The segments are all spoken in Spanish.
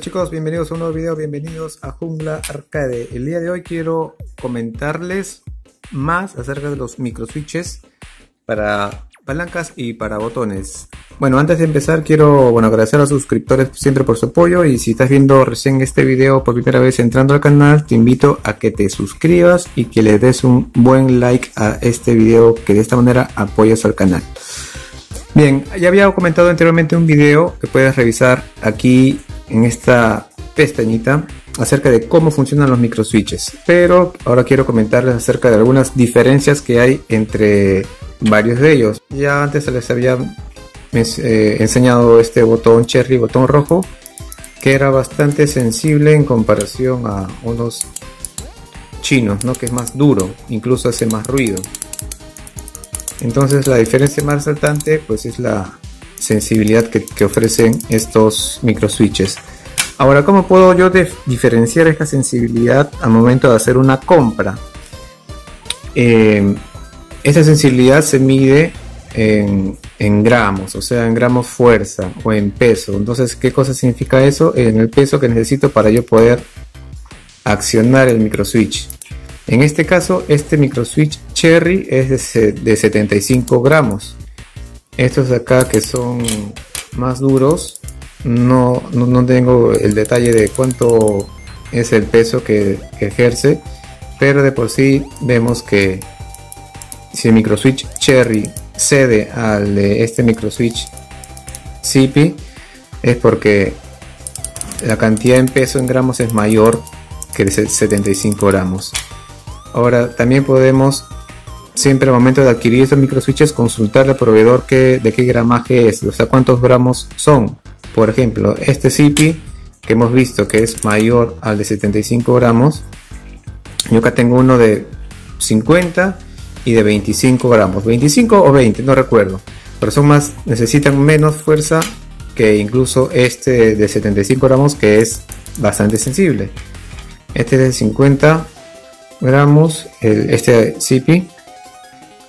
Chicos, bienvenidos a un nuevo video, bienvenidos a Jungla Arcade. El día de hoy quiero comentarles más acerca de los micro switches para palancas y para botones. Bueno, antes de empezar quiero bueno, agradecer a los suscriptores siempre por su apoyo y si estás viendo recién este video por primera vez entrando al canal, te invito a que te suscribas y que le des un buen like a este video que de esta manera apoyas al canal. Bien, ya había comentado anteriormente un video que puedes revisar aquí en esta pestañita acerca de cómo funcionan los micro switches, pero ahora quiero comentarles acerca de algunas diferencias que hay entre varios de ellos. Ya antes les había eh, enseñado este botón cherry, botón rojo, que era bastante sensible en comparación a unos chinos, ¿no? que es más duro, incluso hace más ruido. Entonces la diferencia más resaltante pues es la sensibilidad que, ofrecen estos micro switches. Ahora, ¿cómo puedo yo diferenciar esta sensibilidad al momento de hacer una compra? Eh, esta sensibilidad se mide en, gramos, o sea, en gramos fuerza o en peso. Entonces, ¿qué cosa significa eso? En el peso que necesito para yo poder accionar el micro switch. En este caso, este micro switch Cherry es de, 75 gramos. Estos de acá que son más duros, no, no, tengo el detalle de cuánto es el peso que, ejerce, pero de por sí vemos que si el micro switch Cherry cede al de este micro switch CP es porque la cantidad en peso en gramos es mayor que de 75 gramos. Ahora también podemos siempre al momento de adquirir estos microswitches consultar al proveedor que, de qué gramaje es, o sea cuántos gramos son. Por ejemplo, este CP que hemos visto que es mayor al de 75 gramos, yo acá tengo uno de 50 y de 25 gramos, 25 o 20, no recuerdo, pero son más, necesitan menos fuerza que incluso este de 75 gramos que es bastante sensible. Este es de 50 gramos este CP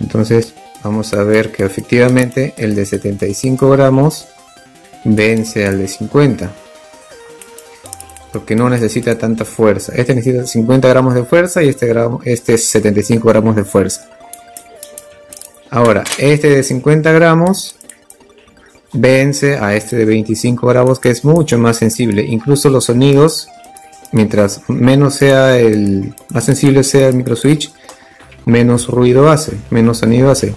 entonces vamos a ver que efectivamente el de 75 gramos vence al de 50 porque no necesita tanta fuerza. Este necesita 50 gramos de fuerza y este, gramo, este es 75 gramos de fuerza. Ahora este de 50 gramos vence a este de 25 gramos que es mucho más sensible. Incluso los sonidos mientras menos sea el más sensible sea el micro switch menos ruido hace menos sonido hace.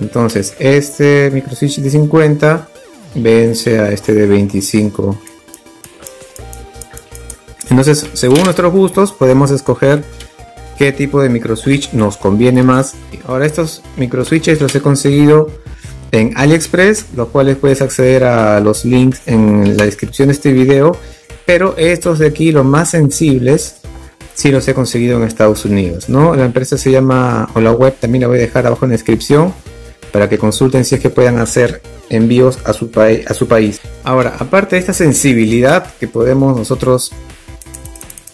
Entonces este micro switch de 50 vence a este de 25 entonces según nuestros gustos podemos escoger qué tipo de micro switch nos conviene más. Ahora estos micro switches los he conseguido en AliExpress, los cuales puedes acceder a los links en la descripción de este video. Pero estos de aquí, los más sensibles, sí los he conseguido en Estados Unidos. ¿no? La empresa se llama, o la web también la voy a dejar abajo en la descripción para que consulten si es que puedan hacer envíos a su, a su país. Ahora, aparte de esta sensibilidad que podemos nosotros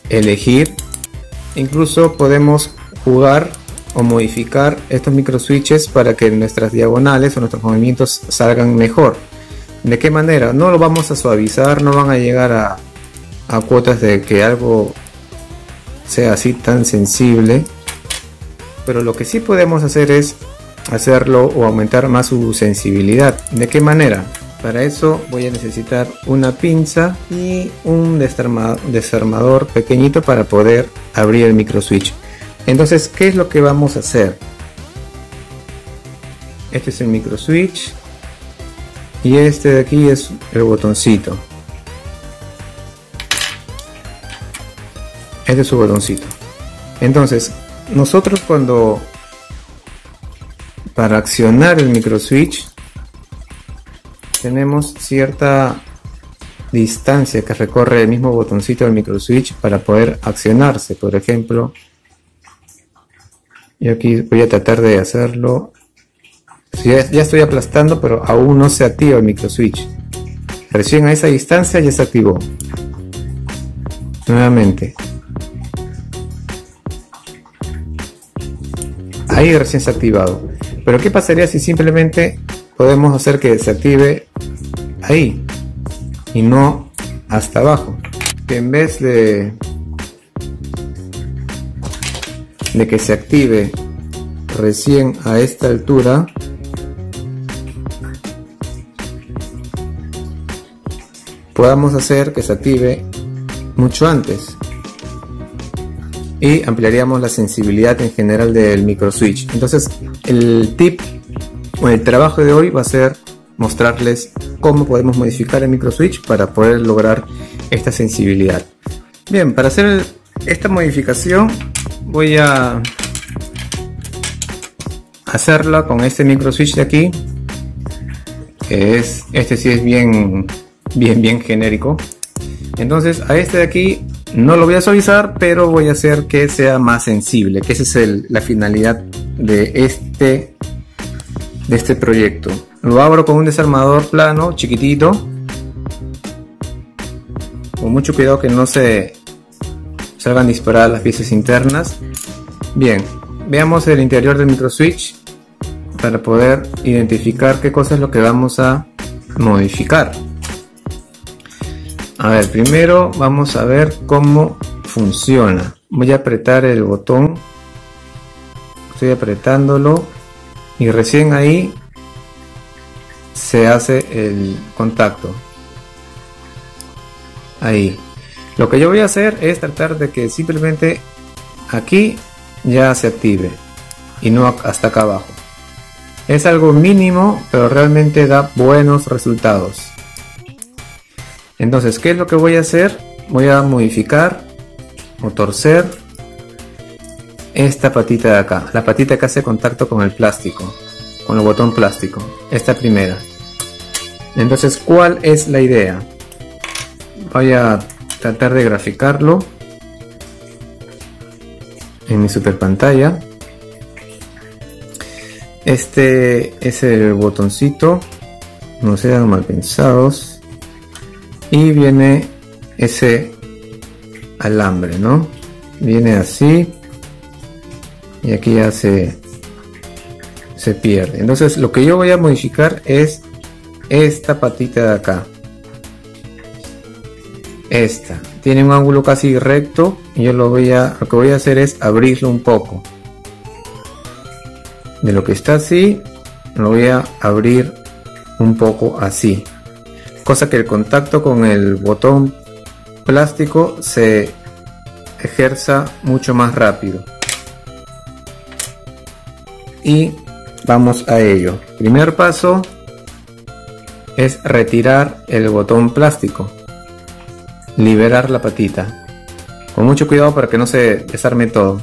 elegir, incluso podemos jugar o modificar estos micro switches para que nuestras diagonales o nuestros movimientos salgan mejor. ¿De qué manera? No lo vamos a suavizar, no van a llegar a, a cuotas de que algo sea así tan sensible. Pero lo que sí podemos hacer es hacerlo o aumentar más su sensibilidad. ¿De qué manera? Para eso voy a necesitar una pinza y un desarmador pequeñito para poder abrir el micro switch. Entonces, ¿qué es lo que vamos a hacer? Este es el micro switch y este de aquí es el botoncito. Es su botoncito. Entonces, nosotros cuando para accionar el micro switch tenemos cierta distancia que recorre el mismo botoncito del micro switch para poder accionarse. Por ejemplo, y aquí voy a tratar de hacerlo. Ya, estoy aplastando, pero aún no se activa el micro switch. Recién a esa distancia ya se activó. Nuevamente. Ahí recién se ha activado. Pero ¿qué pasaría si simplemente podemos hacer que se active ahí y no hasta abajo. Que en vez de, de que se active recién a esta altura, podamos hacer que se active mucho antes y ampliaríamos la sensibilidad en general del micro switch. Entonces el tip o el trabajo de hoy va a ser mostrarles cómo podemos modificar el micro switch para poder lograr esta sensibilidad. Bien para hacer esta modificación voy a hacerla con este micro switch de aquí es este sí es bien bien bien genérico. Entonces a este de aquí no lo voy a suavizar pero voy a hacer que sea más sensible que esa es la finalidad de este de este proyecto. Lo abro con un desarmador plano chiquitito. Con mucho cuidado que no se salgan disparadas las piezas internas. Bien veamos el interior del micro switch para poder identificar qué cosa es lo que vamos a modificar a ver, primero vamos a ver cómo funciona. Voy a apretar el botón. Estoy apretándolo. Y recién ahí se hace el contacto. Ahí. Lo que yo voy a hacer es tratar de que simplemente aquí ya se active. Y no hasta acá abajo. Es algo mínimo, pero realmente da buenos resultados. Entonces, ¿qué es lo que voy a hacer? Voy a modificar o torcer esta patita de acá. La patita que hace contacto con el plástico, con el botón plástico. Esta primera. Entonces, ¿cuál es la idea? Voy a tratar de graficarlo en mi super pantalla. Este es el botoncito. No sean mal pensados y viene ese alambre no viene así y aquí ya se se pierde. Entonces lo que yo voy a modificar es esta patita de acá. Esta. Tiene un ángulo casi recto y yo lo voy a lo que voy a hacer es abrirlo un poco. De lo que está así lo voy a abrir un poco así cosa que el contacto con el botón plástico se ejerza mucho más rápido. Y vamos a ello. Primer paso es retirar el botón plástico. Liberar la patita. Con mucho cuidado para que no se desarme todo.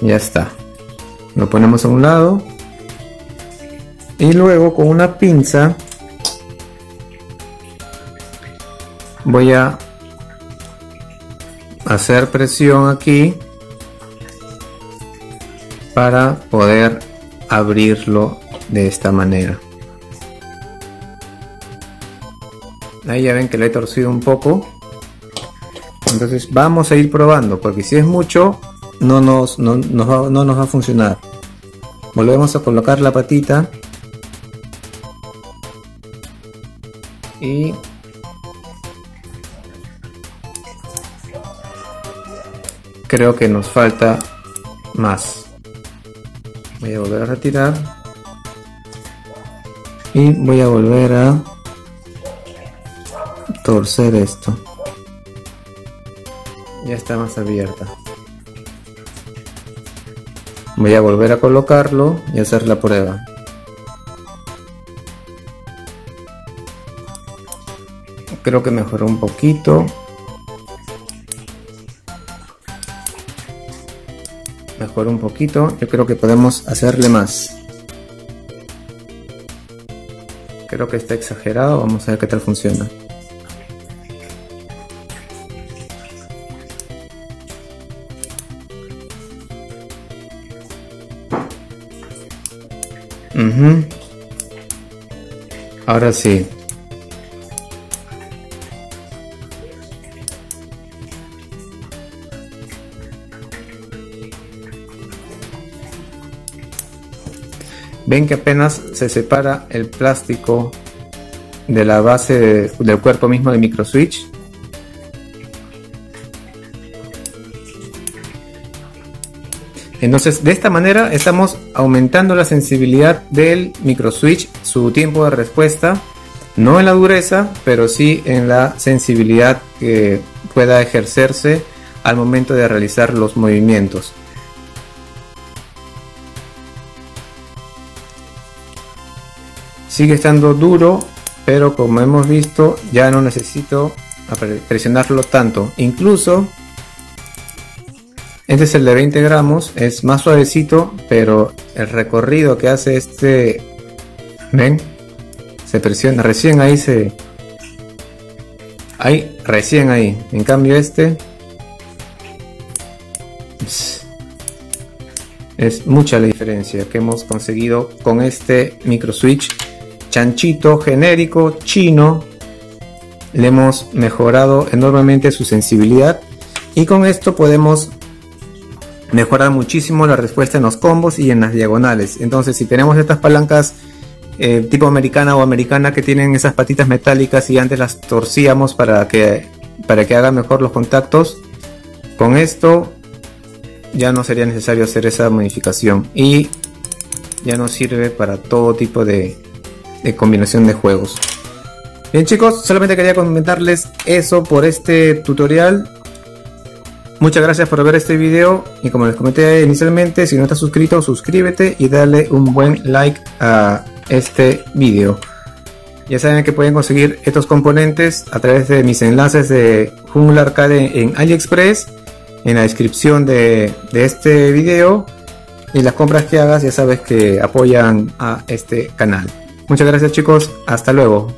Ya está. Lo ponemos a un lado. Y luego con una pinza voy a hacer presión aquí para poder abrirlo de esta manera. Ahí ya ven que le he torcido un poco. Entonces vamos a ir probando porque si es mucho no nos, no, no nos va a funcionar. Volvemos a colocar la patita. Y creo que nos falta más. Voy a volver a retirar. Y voy a volver a torcer esto. Ya está más abierta. Voy a volver a colocarlo y hacer la prueba. Creo que mejoró un poquito mejor un poquito. Yo creo que podemos hacerle más. Creo que está exagerado. Vamos a ver qué tal funciona. Ahora sí. Ven que apenas se separa el plástico de la base del cuerpo mismo de microswitch Entonces, de esta manera estamos aumentando la sensibilidad del microswitch, su tiempo de respuesta, no en la dureza, pero sí en la sensibilidad que pueda ejercerse al momento de realizar los movimientos. Sigue estando duro, pero como hemos visto ya no necesito presionarlo tanto. Incluso este es el de 20 gramos, es más suavecito, pero el recorrido que hace este, ven, se presiona, recién ahí se, ahí, recién ahí. En cambio este es mucha la diferencia que hemos conseguido con este micro switch chanchito genérico chino. Le hemos mejorado enormemente su sensibilidad y con esto podemos mejora muchísimo la respuesta en los combos y en las diagonales. Entonces, si tenemos estas palancas eh, tipo americana o americana que tienen esas patitas metálicas y antes las torcíamos para que, para que haga mejor los contactos, con esto ya no sería necesario hacer esa modificación y ya nos sirve para todo tipo de, combinación de juegos. Bien chicos, solamente quería comentarles eso por este tutorial. Muchas gracias por ver este video y como les comenté inicialmente, si no estás suscrito, suscríbete y dale un buen like a este video. Ya saben que pueden conseguir estos componentes a través de mis enlaces de Jungle Arcade en AliExpress, en la descripción de, de este video y las compras que hagas ya sabes que apoyan a este canal. Muchas gracias chicos, hasta luego.